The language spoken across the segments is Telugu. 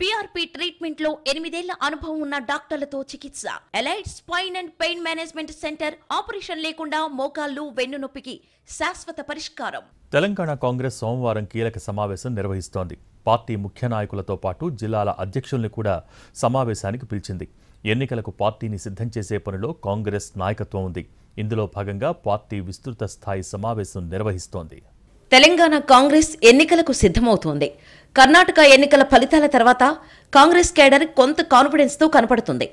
పీఆర్పీ ట్రీట్మెంట్లో ఎనిమిదేళ్ళ అనుభవం ఉన్న డాక్టర్లతో చికిత్స. Elite Spine and Pain Management Centre operation లేకుండా మోకాళ్ళు వెన్నునొప్పికి శాశ్వత పరిష్కారం. తెలంగాణ కాంగ్రెస్ సోమవారం కీలక సమావేశం నిర్వహిస్తోంది. పార్టీ ముఖ్య నాయకులతో పాటు జిల్లాల అధ్యక్షుల్ని కూడా సమావేశానికి పిలిచింది. ఎన్నికలకు పార్టీని సిద్ధం చేసే పనిలో కాంగ్రెస్ నాయకత్వం ఉంది. ఇందులో భాగంగా పార్టీ విస్తృత స్థాయి సమావేశం నిర్వహిస్తోంది. తెలంగాణ కాంగ్రెస్ ఎన్నికలకు సిద్ధమవుతోంది. కర్ణాటక ఎన్నికల ఫలితాల తర్వాత కాంగ్రెస్ కేడర్ కొంత కాన్ఫిడెన్స్తో కనపడుతుంది.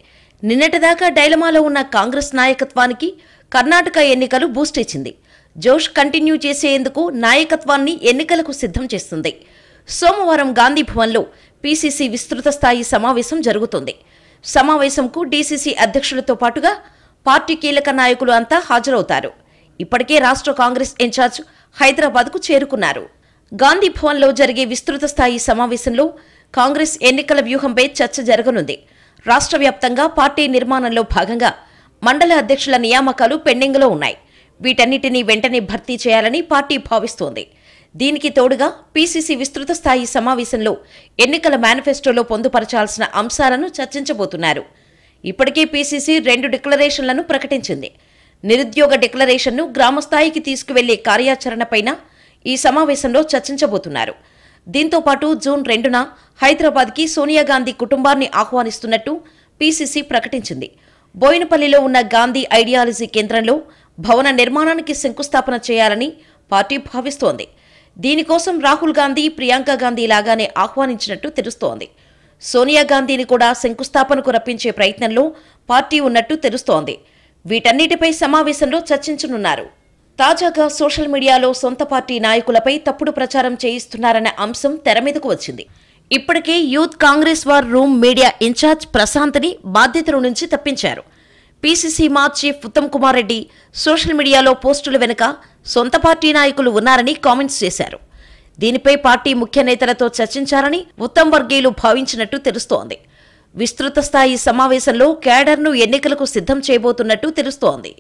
నిన్నటిదాకా డైలమాలో ఉన్న కాంగ్రెస్ నాయకత్వానికి కర్ణాటక ఎన్నికలు బూస్ట్ ఇచ్చింది. జోష్ కంటిన్యూ చేసేందుకు నాయకత్వాన్ని ఎన్నికలకు సిద్ధం చేస్తుంది. సోమవారం గాంధీ భవన్లో పీసీసీ విస్తృత స్థాయి సమావేశం జరుగుతుంది. సమావేశంకు డీసీసీ అధ్యక్షులతో పాటుగా పార్టీ కీలక నాయకులు అంతా హాజరవుతారు. ఇప్పటికే రాష్ట్ర కాంగ్రెస్ ఇన్ఛార్జ్ హైదరాబాద్కు చేరుకున్నారు. గాంధీ భవన్లో జరిగే విస్తృత స్థాయి సమావేశంలో కాంగ్రెస్ ఎన్నికల వ్యూహంపై చర్చ జరగనుంది. రాష్ట్ర వ్యాప్తంగా పార్టీ నిర్మాణంలో భాగంగా మండల అధ్యక్షుల నియామకాలు పెండింగ్లో ఉన్నాయి. వీటన్నిటినీ వెంటనే భర్తీ చేయాలని పార్టీ భావిస్తోంది. దీనికి తోడుగా పీసీసీ విస్తృత స్థాయి సమావేశంలో ఎన్నికల మేనిఫెస్టోలో పొందుపరచాల్సిన అంశాలను చర్చించబోతున్నారు. ఇప్పటికే పీసీసీ రెండు డిక్లరేషన్లను ప్రకటించింది. నిరుద్యోగ డిక్లరేషన్ను గ్రామస్థాయికి తీసుకువెళ్ళే కార్యాచరణపైన ఈ సమావేశంలో చర్చించబోతున్నారు. దీంతో పాటు జూన్ రెండున హైదరాబాద్కి సోనియా గాంధీ కుటుంబాన్ని ఆహ్వానిస్తున్నట్టు పీసీసీ ప్రకటించింది. బోయినపల్లిలో ఉన్న గాంధీ ఐడియాలజీ కేంద్రంలో భవన నిర్మాణానికి శంకుస్థాపన చేయాలని పార్టీ భావిస్తోంది. దీనికోసం రాహుల్ గాంధీ ప్రియాంక గాంధీ లాగానే ఆహ్వానించినట్టు తెలుస్తోంది. సోనియా గాంధీని కూడా శంకుస్థాపనకు రప్పించే ప్రయత్నంలో పార్టీ ఉన్నట్టు తెలుస్తోంది. వీటన్నిటిపై సమావేశంలో చర్చించనున్నారు. తాజాగా సోషల్ మీడియాలో సొంత పార్టీ నాయకులపై తప్పుడు ప్రచారం చేయిస్తున్నారనే అంశం తెరమీదకు వచ్చింది. ఇప్పటికే Youth Congress war room media in-charge ప్రశాంత్ని బాధ్యతల నుంచి తప్పించారు. పీసీసీ మా చీఫ్ ఉత్తమ్ కుమార్ రెడ్డి సోషల్ మీడియాలో పోస్టుల వెనుక సొంత పార్టీ నాయకులు ఉన్నారని కామెంట్స్ చేశారు. దీనిపై పార్టీ ముఖ్య నేతలతో చర్చించారని ఉత్తమ్ వర్గీయులు భావించినట్టు తెలుస్తోంది. విస్తృత స్థాయి సమావేశంలో కేడర్ను ఎన్నికలకు సిద్ధం చేయబోతున్నట్టు తెలుస్తోంది.